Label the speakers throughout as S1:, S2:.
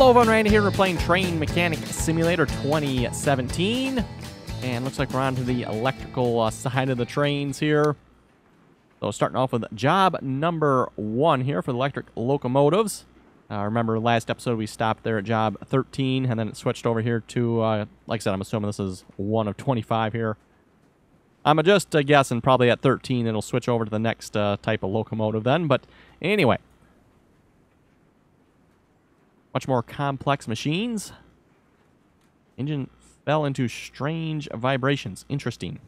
S1: Hello, everyone. Randy here. We're playing Train Mechanic Simulator 2017. And looks like we're on to the electrical uh, side of the trains here. So starting off with job number one here for the electric locomotives. Uh, remember last episode we stopped there at job 13 and then it switched over here to, uh, like I said, I'm assuming this is one of 25 here. I'm just uh, guessing probably at 13 it'll switch over to the next uh, type of locomotive then. But anyway, much more complex machines. Engine fell into strange vibrations. Interesting.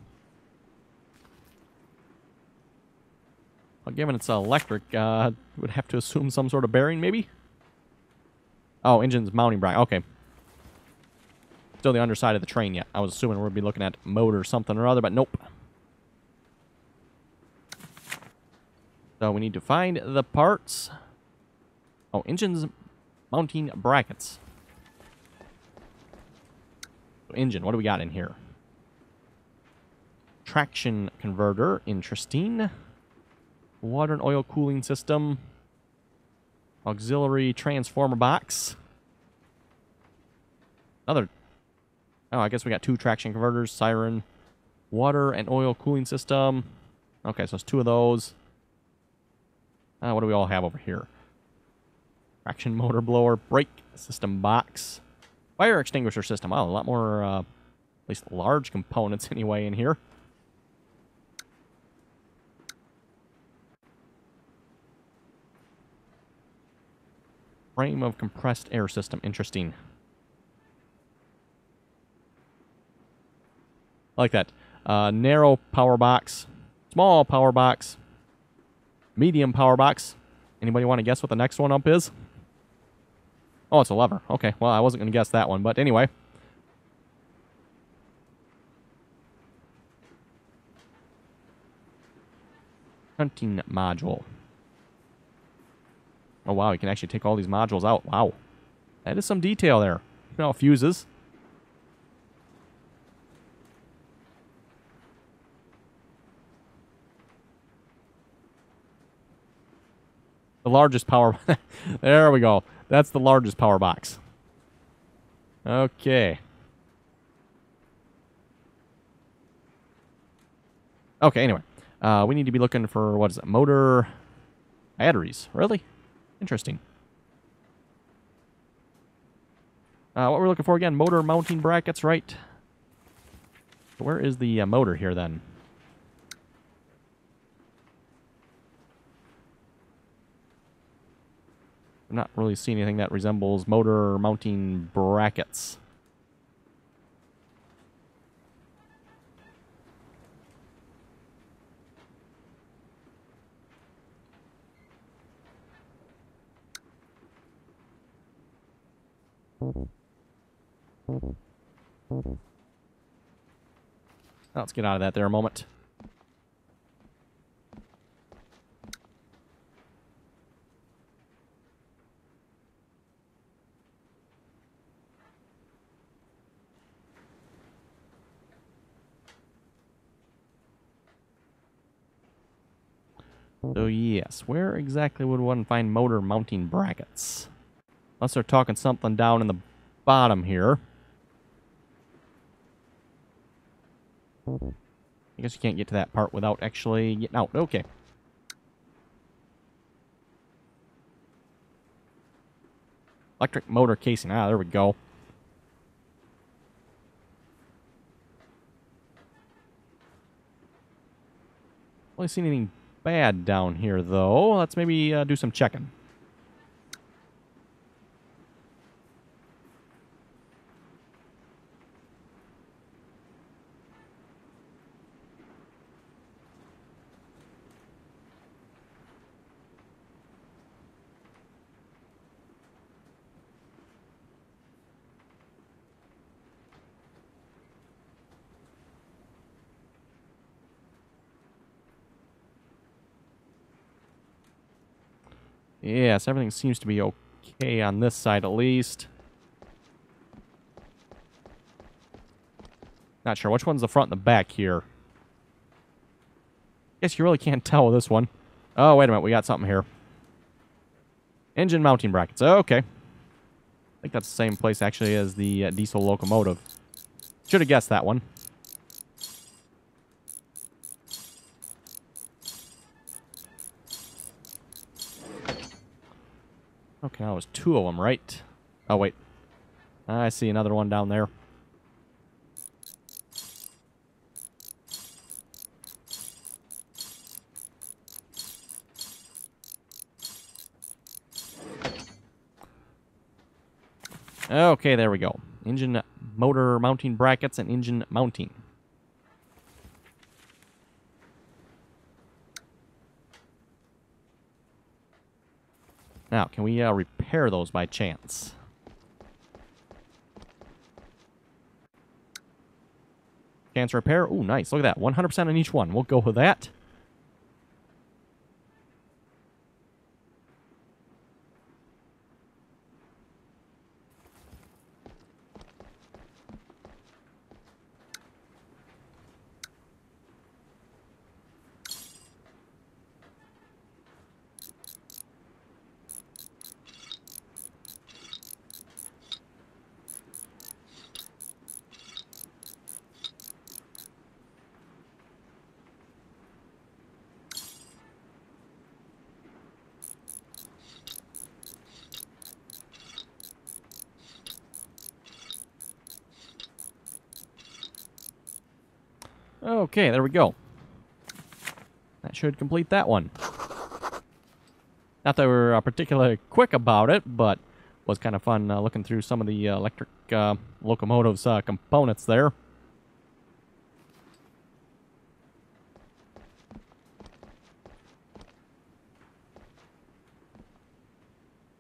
S1: Well, given it's electric, uh, would have to assume some sort of bearing, maybe? Oh, engine's mounting bracket. Okay. Still the underside of the train yet. I was assuming we'd be looking at motor something or other, but nope. So we need to find the parts. Oh, engine's mounting brackets. So engine, what do we got in here? Traction converter, interesting. Water and oil cooling system. Auxiliary transformer box. Another. Oh, I guess we got two traction converters, siren, water and oil cooling system. Okay, so it's two of those. Uh, what do we all have over here? Traction motor blower, brake system box, fire extinguisher system. Wow, a lot more, uh, at least large components anyway in here. Frame of compressed air system. Interesting. I like that. Uh, narrow power box, small power box, medium power box. Anybody want to guess what the next one up is? Oh, it's a lever. Okay, well, I wasn't going to guess that one, but anyway. Hunting module. Oh, wow, you can actually take all these modules out. Wow. That is some detail there. You know, fuses. The largest power... there we go. That's the largest power box. Okay. Okay, anyway. Uh, we need to be looking for, what is it, motor batteries. Really? Interesting. Uh, what we're looking for again, motor mounting brackets, right? Where is the uh, motor here then? I'm not really seeing anything that resembles motor mounting brackets. Let's get out of that there a moment. So yes, where exactly would one find motor mounting brackets? Unless they're talking something down in the bottom here. I guess you can't get to that part without actually getting out. Okay. Electric motor casing. Ah, there we go. Only seen anything bad down here, though. Let's maybe uh, do some checking. Yes, everything seems to be okay on this side at least. Not sure. Which one's the front and the back here? Guess you really can't tell with this one. Oh, wait a minute. We got something here. Engine mounting brackets. Okay. I think that's the same place actually as the uh, diesel locomotive. Should have guessed that one. Okay, that was two of them, right? Oh, wait. I see another one down there. Okay, there we go. Engine motor mounting brackets and engine mounting. Now, can we uh, repair those by chance? Chance repair. Ooh, nice. Look at that. 100% on each one. We'll go with that. Okay, there we go. That should complete that one. Not that we are uh, particularly quick about it, but was kind of fun uh, looking through some of the uh, electric uh, locomotives uh, components there.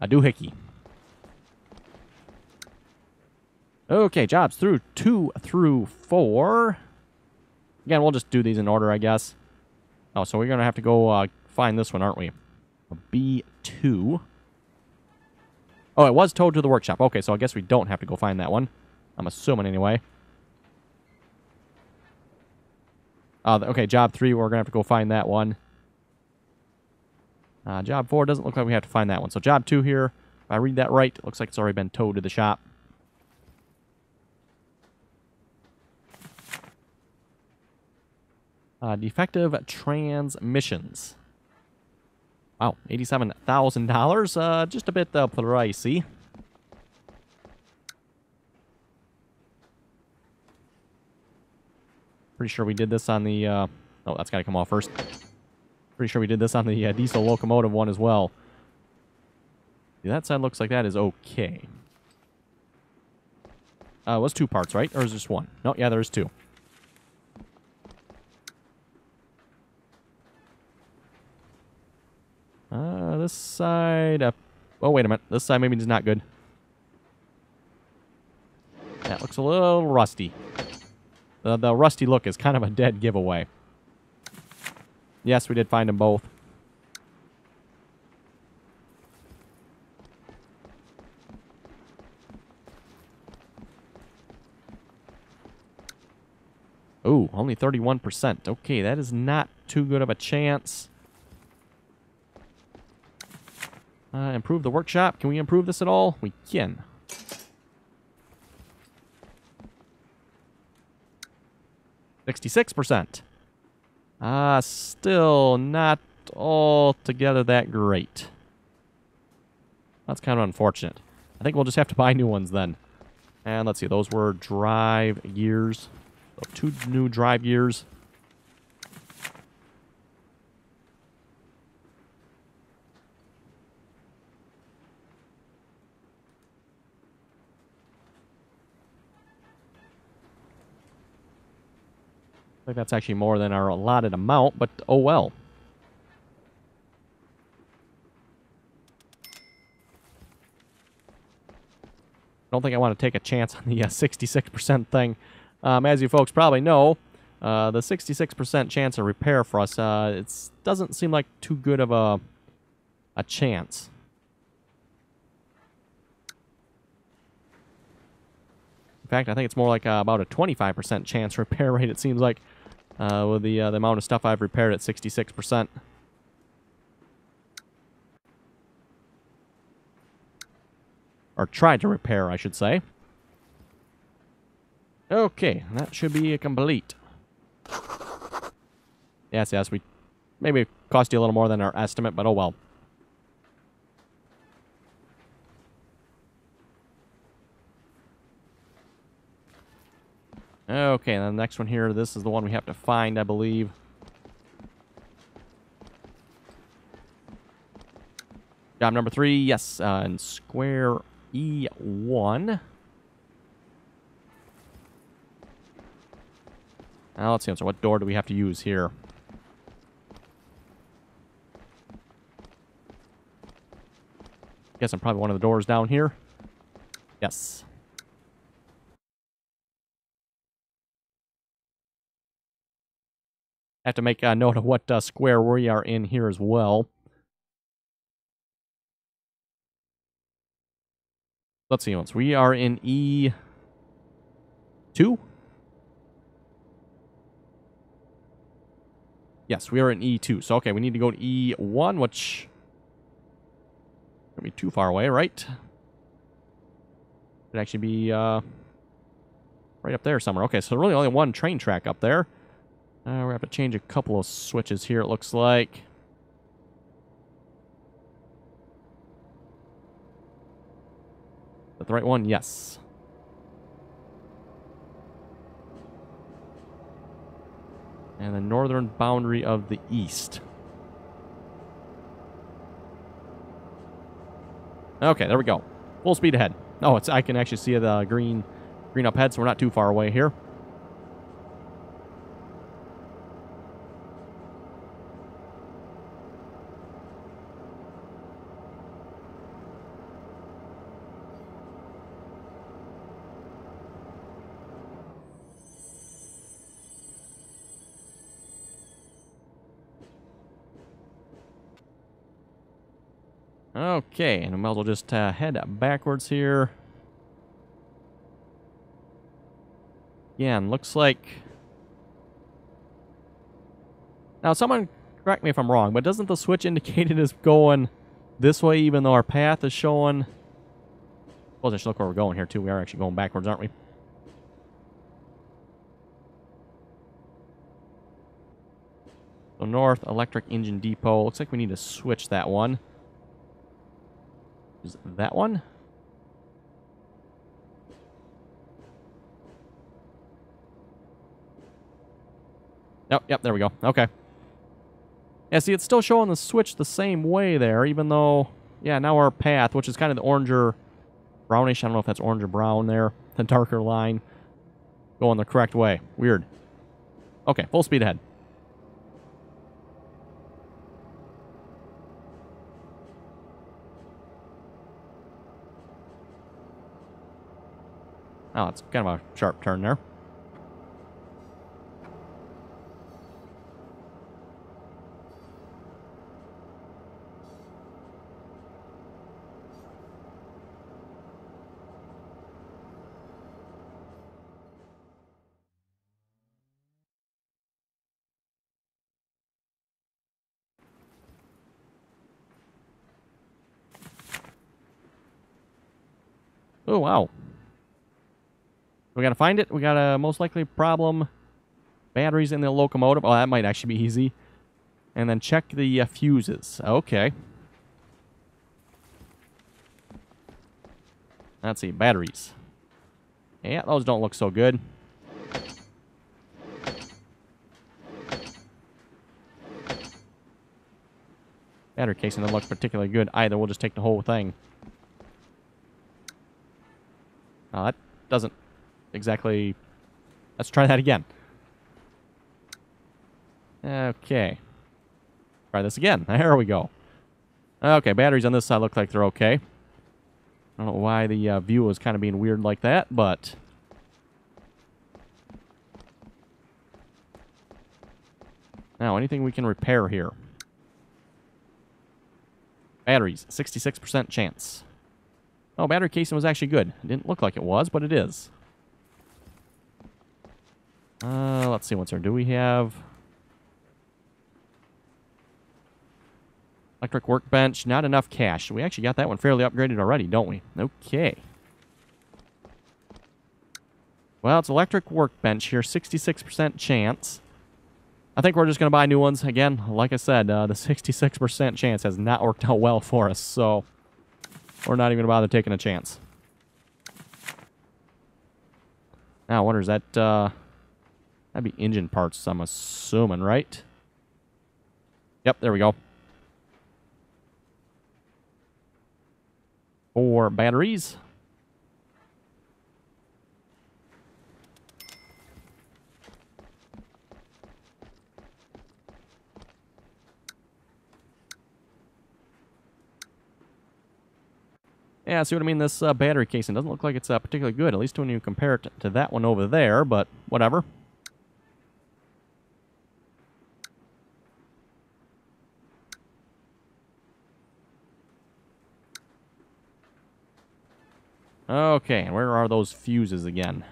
S1: A doohickey. Okay, jobs through two through four. Again, we'll just do these in order, I guess. Oh, so we're going to have to go uh, find this one, aren't we? A B2. Oh, it was towed to the workshop. Okay, so I guess we don't have to go find that one. I'm assuming anyway. Uh, okay, job 3, we're going to have to go find that one. Uh, job 4 doesn't look like we have to find that one. So job 2 here, if I read that right, looks like it's already been towed to the shop. Uh, defective transmissions. Wow, $87,000. Uh, just a bit uh, pricey. Pretty sure we did this on the... Uh, oh, that's got to come off first. Pretty sure we did this on the uh, diesel locomotive one as well. Yeah, that side looks like that is okay. Uh, was two parts, right? Or is this one? No, yeah, there's two. Uh, this side... Uh, oh, wait a minute. This side maybe is not good. That looks a little rusty. The, the rusty look is kind of a dead giveaway. Yes, we did find them both. Ooh, only 31%. Okay, that is not too good of a chance. Uh, improve the workshop. Can we improve this at all? We can. Sixty-six percent. Ah, still not altogether that great. That's kind of unfortunate. I think we'll just have to buy new ones then. And let's see, those were drive gears. So two new drive gears. I think that's actually more than our allotted amount, but oh well. I don't think I want to take a chance on the 66% uh, thing. Um, as you folks probably know, uh, the 66% chance of repair for us, uh, it doesn't seem like too good of a, a chance. In fact, I think it's more like uh, about a 25% chance repair rate, it seems like uh, with the, uh, the amount of stuff I've repaired at 66%. Or Or tried to repair, I should say. Okay, that should be a complete. Yes, yes, we maybe cost you a little more than our estimate, but oh well. Okay, and the next one here, this is the one we have to find, I believe. Job number three, yes, uh, in square E1. Now let's see, so what door do we have to use here? Guess I'm probably one of the doors down here. Yes. Have to make a note of what uh, square we are in here as well. Let's see once. We are in E2? Yes, we are in E2. So, okay, we need to go to E1, which... Gonna be too far away, right? Could actually be, uh... Right up there somewhere. Okay, so really only one train track up there. Uh, we have to change a couple of switches here, it looks like. Is the right one? Yes. And the northern boundary of the east. Okay, there we go. Full speed ahead. Oh, it's I can actually see the green green up ahead, so we're not too far away here. Okay, and I might as well just uh, head backwards here. Again, looks like... Now, someone correct me if I'm wrong, but doesn't the switch indicate it is going this way even though our path is showing... Well, let's look where we're going here, too. We are actually going backwards, aren't we? So north, electric engine depot. Looks like we need to switch that one. Is that one? Yep, yep, there we go. Okay. Yeah, see, it's still showing the switch the same way there, even though, yeah, now our path, which is kind of the oranger, brownish, I don't know if that's orange or brown there, the darker line, going the correct way. Weird. Okay, full speed ahead. Oh, it's kind of a sharp turn there. Oh, wow. We gotta find it. We got a most likely problem. Batteries in the locomotive. Oh, that might actually be easy. And then check the uh, fuses. Okay. Let's see. Batteries. Yeah, those don't look so good. Battery casing doesn't look particularly good either. We'll just take the whole thing. Oh, that doesn't exactly... Let's try that again. Okay. Try this again. There we go. Okay, batteries on this side look like they're okay. I don't know why the uh, view is kind of being weird like that, but... Now, anything we can repair here? Batteries, 66% chance. Oh, battery casing was actually good. It didn't look like it was, but it is. Uh, let's see what's there. Do we have... Electric workbench, not enough cash. We actually got that one fairly upgraded already, don't we? Okay. Well, it's electric workbench here, 66% chance. I think we're just going to buy new ones. Again, like I said, uh, the 66% chance has not worked out well for us, so we're not even going to bother taking a chance. Now, I wonder, is that, uh, that'd be engine parts, I'm assuming, right? Yep, there we go. Four batteries. Yeah, see what I mean? This uh, battery casing doesn't look like it's uh, particularly good, at least when you compare it to that one over there, but whatever. Okay, and where are those fuses again?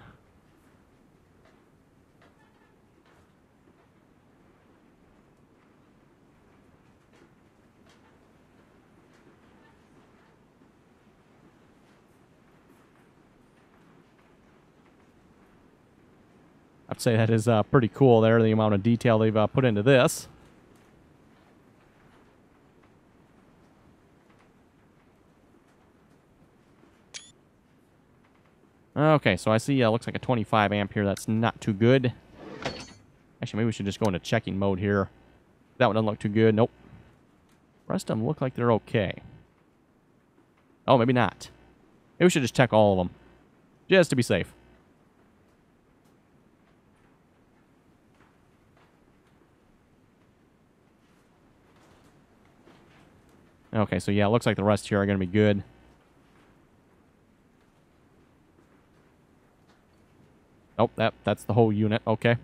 S1: I'd say that is uh, pretty cool there, the amount of detail they've uh, put into this. Okay, so I see uh, looks like a 25 amp here. That's not too good. Actually, maybe we should just go into checking mode here. That one doesn't look too good. Nope. Rest of them look like they're okay. Oh, maybe not. Maybe we should just check all of them. Just to be safe. Okay, so yeah, it looks like the rest here are going to be good. Oh, that that's the whole unit. Okay.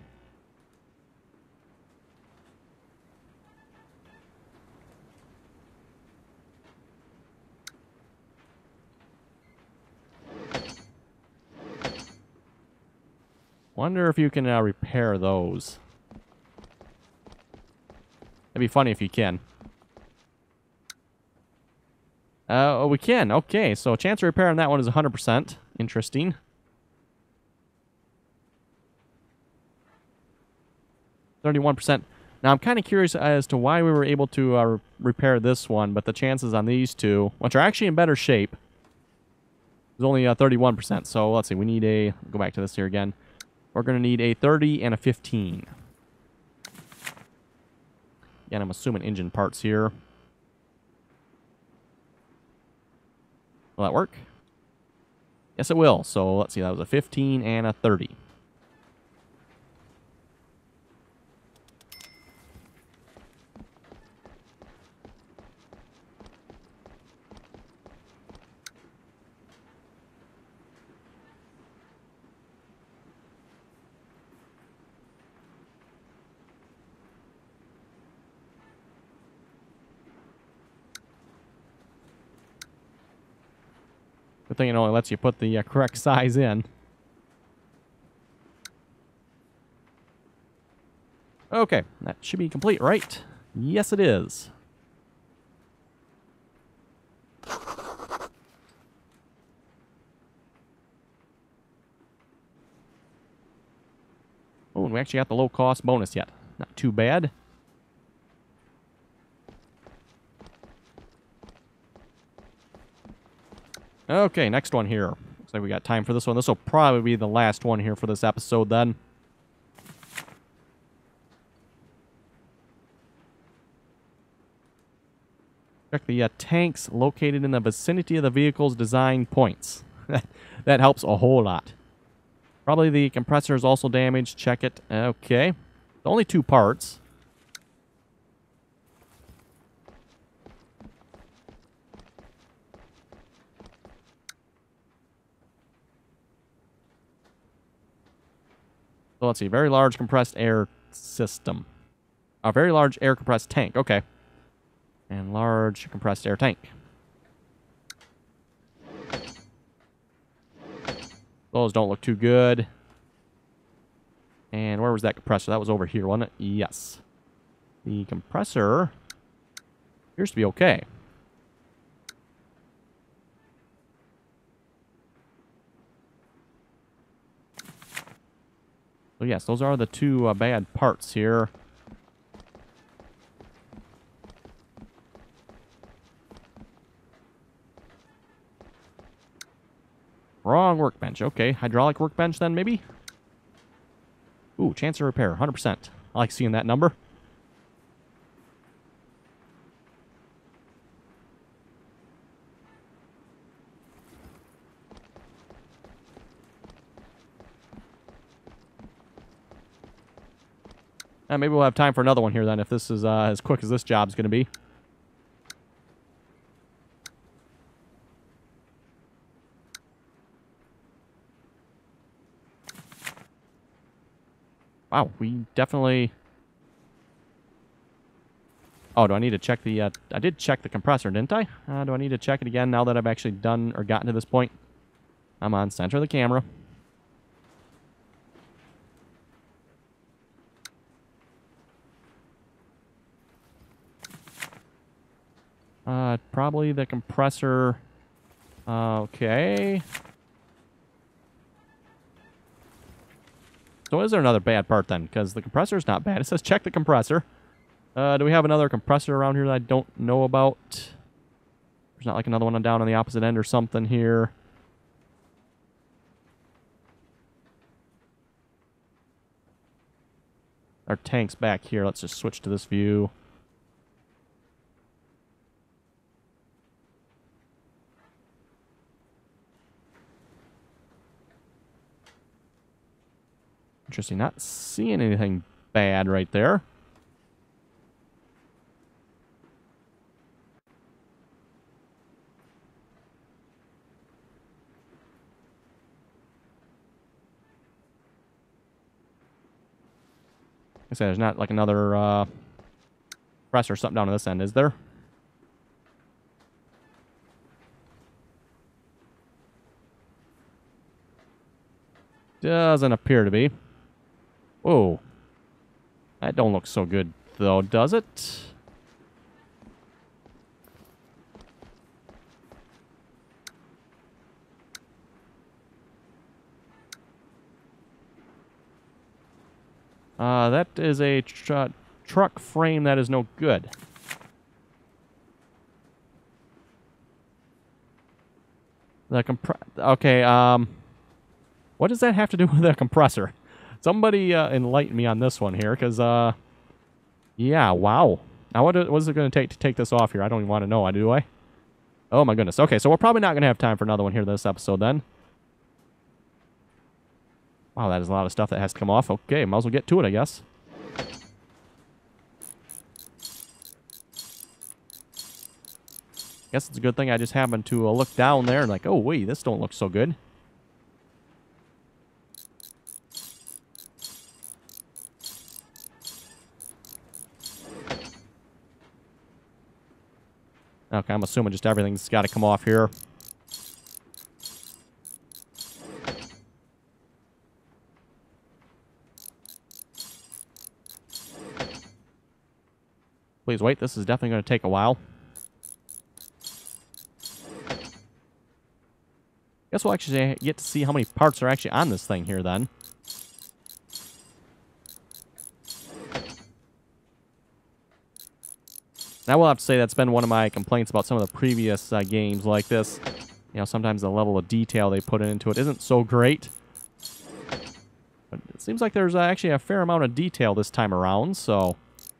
S1: Wonder if you can uh, repair those. It'd be funny if you can. Uh, oh, we can. Okay, so a chance of repair on that one is 100%. Interesting. Thirty-one percent. Now I'm kind of curious as to why we were able to uh, repair this one, but the chances on these two, which are actually in better shape, is only uh, 31%. So let's see, we need a, go back to this here again. We're going to need a 30 and a 15. Again, I'm assuming engine parts here. Will that work? Yes, it will. So let's see, that was a 15 and a 30. Thing it only lets you put the uh, correct size in. Okay, that should be complete, right? Yes, it is. Oh, and we actually got the low-cost bonus yet. Not too bad. Okay, next one here. Looks like we got time for this one. This will probably be the last one here for this episode then. Check the uh, tanks located in the vicinity of the vehicle's design points. that helps a whole lot. Probably the compressor is also damaged. Check it. Okay. Only two parts. So let's see. Very large compressed air system. A very large air compressed tank. Okay. And large compressed air tank. Those don't look too good. And where was that compressor? That was over here, wasn't it? Yes. The compressor appears to be okay. So yes, those are the two uh, bad parts here. Wrong workbench. Okay, hydraulic workbench then maybe? Ooh, chance of repair, 100%. I like seeing that number. Uh, maybe we'll have time for another one here then if this is uh, as quick as this job's going to be. Wow, we definitely... Oh, do I need to check the... Uh, I did check the compressor, didn't I? Uh, do I need to check it again now that I've actually done or gotten to this point? I'm on center of the camera. Uh, probably the compressor. Uh, okay. So is there another bad part then? Because the compressor is not bad. It says check the compressor. Uh, do we have another compressor around here that I don't know about? There's not like another one down on the opposite end or something here. Our tank's back here. Let's just switch to this view. Interesting. Not seeing anything bad right there. I said there's not like another uh, press or something down on this end, is there? Doesn't appear to be. Whoa. That don't look so good, though, does it? Uh, that is a tr truck frame that is no good. The compre- Okay, um... What does that have to do with a compressor? Somebody uh, enlighten me on this one here, because, uh... Yeah, wow. Now, what, what is it going to take to take this off here? I don't even want to know, I do I? Oh, my goodness. Okay, so we're probably not going to have time for another one here this episode, then. Wow, that is a lot of stuff that has to come off. Okay, might as well get to it, I guess. Guess it's a good thing I just happened to uh, look down there and like, oh, wait, this don't look so good. Okay, I'm assuming just everything's got to come off here. Please wait, this is definitely going to take a while. Guess we'll actually get to see how many parts are actually on this thing here then. I will have to say that's been one of my complaints about some of the previous uh, games like this. You know, sometimes the level of detail they put into it isn't so great. But it seems like there's uh, actually a fair amount of detail this time around, so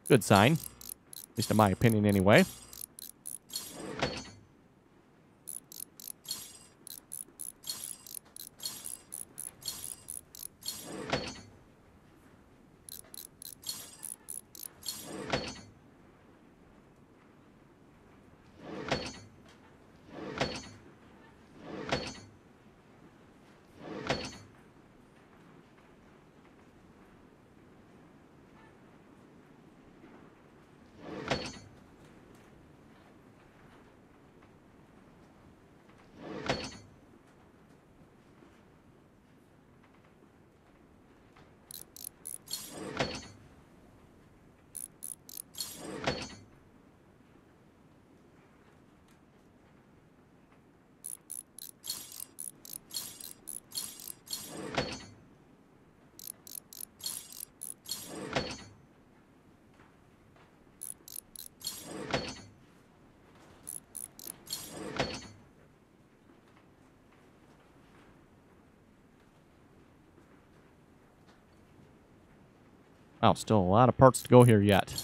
S1: good sign. At least in my opinion anyway. Wow, still a lot of parts to go here yet.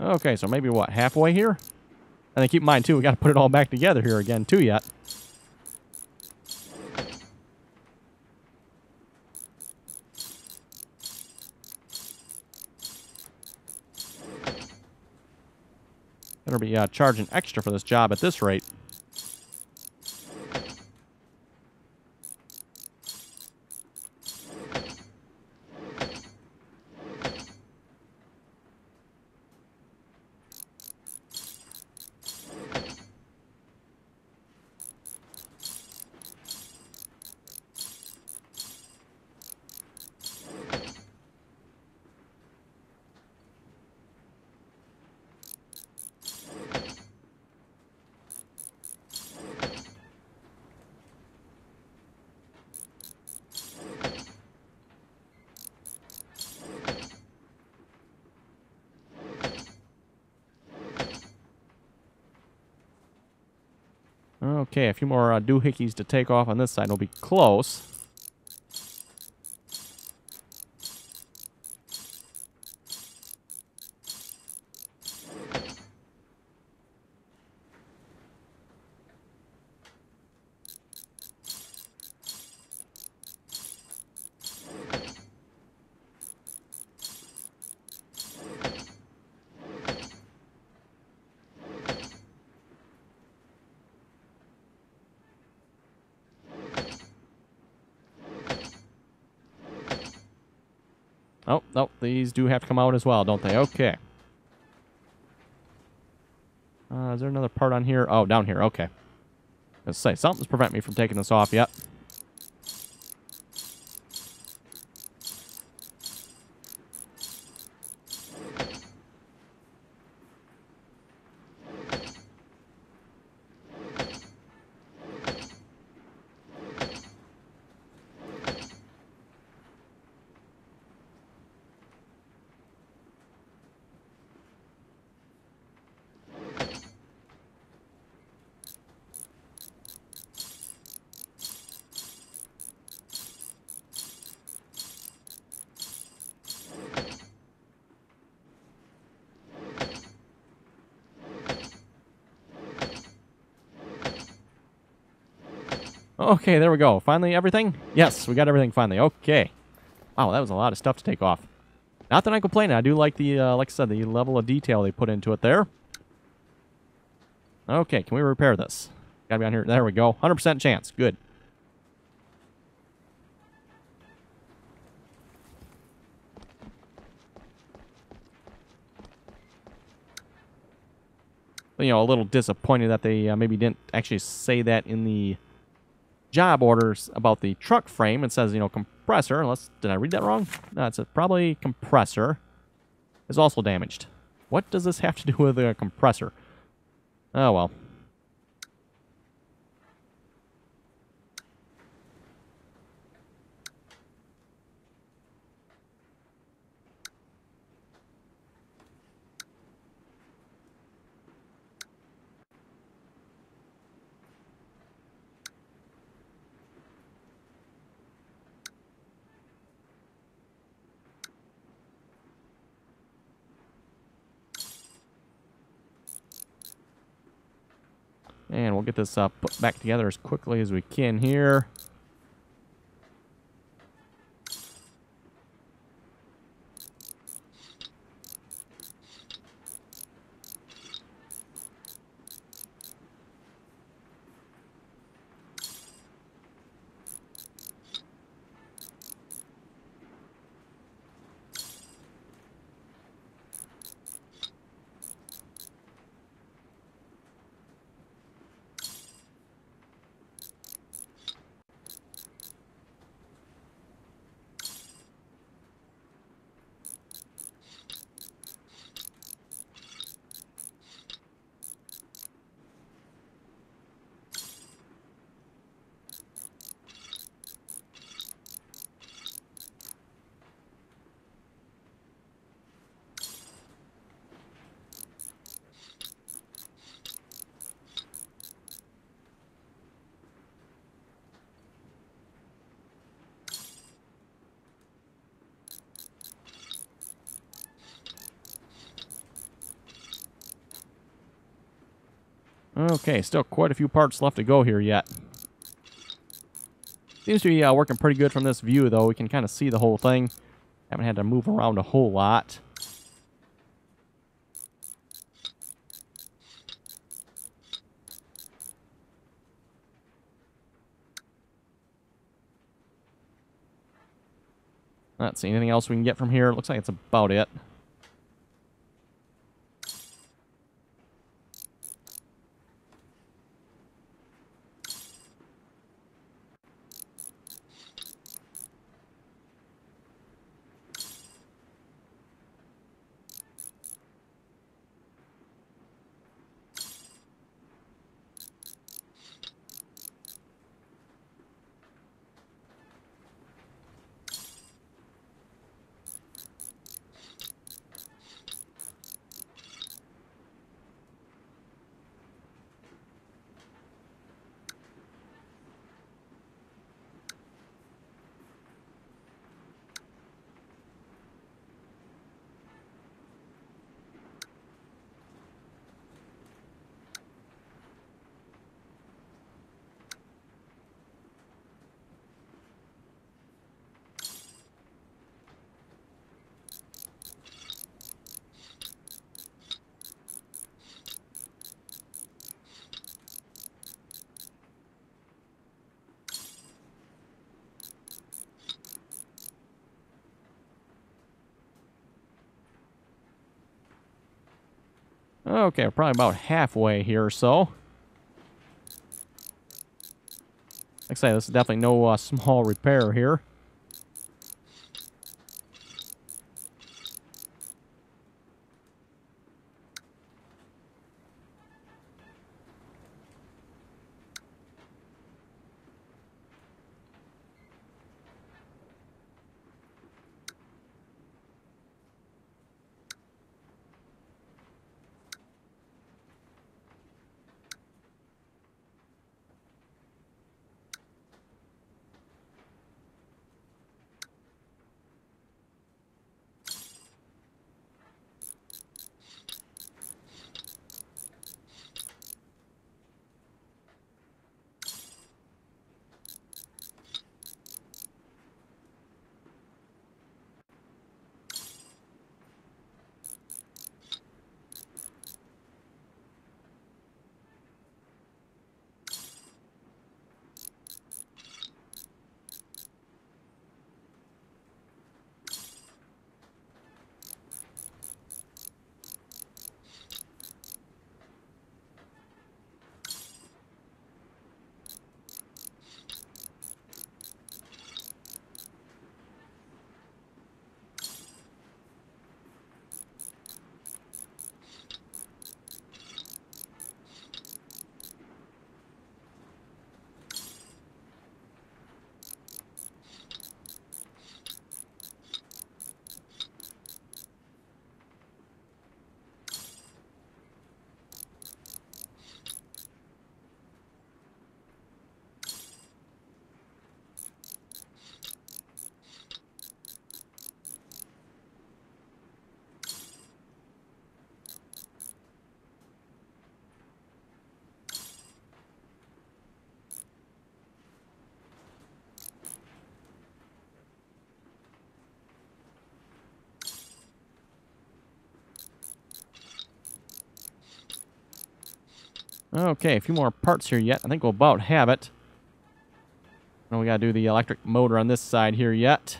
S1: Okay, so maybe what, halfway here? And then keep in mind, too, we got to put it all back together here again, too, yet. Better be uh, charging extra for this job at this rate. Okay, a few more uh, doohickeys to take off on this side. We'll be close. Oh, no, these do have to come out as well, don't they? Okay. Uh, is there another part on here? Oh, down here. Okay. Let's say something's preventing me from taking this off yet. Okay, there we go. Finally, everything? Yes, we got everything finally. Okay. Wow, that was a lot of stuff to take off. Not that I complain. I do like the, uh, like I said, the level of detail they put into it there. Okay, can we repair this? Gotta be on here. There we go. 100% chance. Good. You know, a little disappointed that they uh, maybe didn't actually say that in the job orders about the truck frame. It says, you know, compressor. Unless, did I read that wrong? No, it's a, probably compressor is also damaged. What does this have to do with a compressor? Oh, well. And we'll get this uh, put back together as quickly as we can here. Okay, still quite a few parts left to go here yet. Seems to be uh, working pretty good from this view, though. We can kind of see the whole thing. Haven't had to move around a whole lot. Let's see, anything else we can get from here? Looks like it's about it. Okay, probably about halfway here or so. Like I say, this is definitely no uh, small repair here. Okay, a few more parts here yet. I think we'll about have it. Now we got to do the electric motor on this side here yet.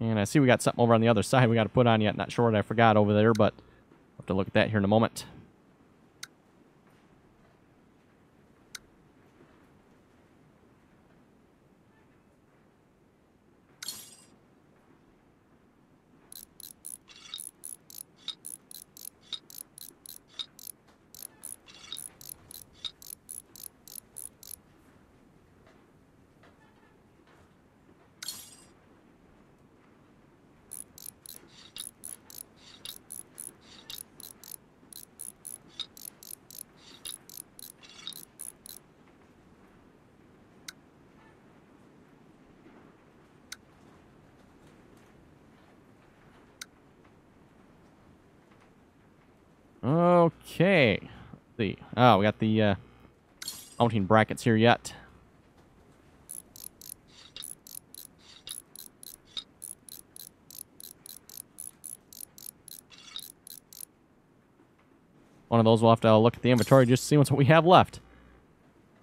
S1: And I see we got something over on the other side we got to put on yet. Not sure what I forgot over there, but I'll have to look at that here in a moment. Okay. Let's see. Oh, we got the uh, mounting brackets here yet. One of those we'll have to look at the inventory just to see what we have left.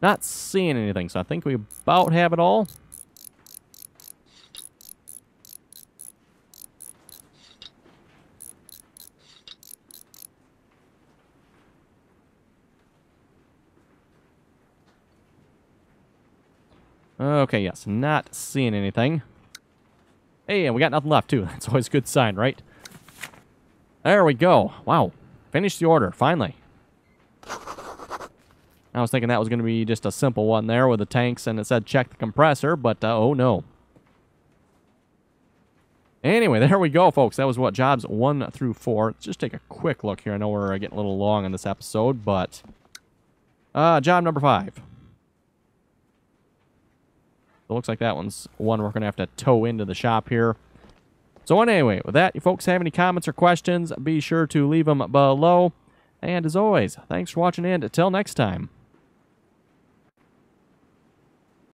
S1: Not seeing anything, so I think we about have it all. Okay, yes, not seeing anything. Hey, and we got nothing left, too. That's always a good sign, right? There we go. Wow. Finished the order, finally. I was thinking that was going to be just a simple one there with the tanks and it said check the compressor, but uh, oh no. Anyway, there we go, folks. That was what jobs one through four. Let's just take a quick look here. I know we're getting a little long on this episode, but uh, job number five. It looks like that one's one we're going to have to tow into the shop here. So anyway, with that, you folks have any comments or questions, be sure to leave them below. And as always, thanks for watching and until next time.